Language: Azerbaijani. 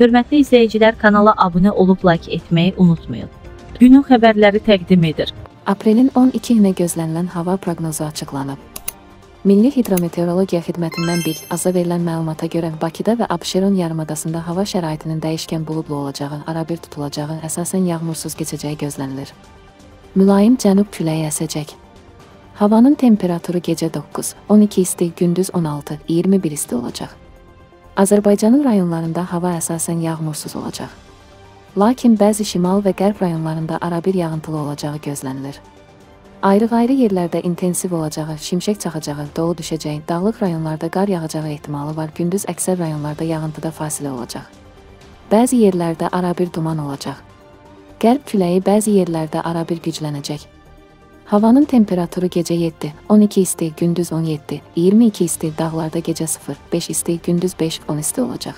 Hörmətli izləyicilər kanala abunə olub like etməyi unutmayın. Günün xəbərləri təqdim edir. Aprelin 12-nə gözlənilən hava proqnozu açıqlanıb. Milli Hidrometeorologiya Xidmətindən bil, aza verilən məlumata görə Bakıda və Abşeron yarımadasında hava şəraitinin dəyişkən buludlu olacağı, arabir tutulacağı, əsasən yağmursuz keçəcəyi gözlənilir. Mülayim cənub küləyi əsəcək. Havanın temperaturu gecə 9, 12 isti, gündüz 16, 21 isti olacaq. Azərbaycanın rayonlarında hava əsasən yağmursuz olacaq. Lakin bəzi şimal və qərb rayonlarında arabir yağıntılı olacağı gözlənilir. Ayrı-ayrı yerlərdə intensiv olacağı, şimşək çaxacağı, dolu düşəcəyi, dağlıq rayonlarda qar yağacağı ehtimalı var. Gündüz əksər rayonlarda yağıntıda fasilə olacaq. Bəzi yerlərdə arabir duman olacaq. Qərb küləyi bəzi yerlərdə arabir güclənəcək. Havanın temperaturu gecə 7, 12 isti, gündüz 17, 22 isti, dağlarda gecə 0, 5 isti, gündüz 5, 10 isti olacaq.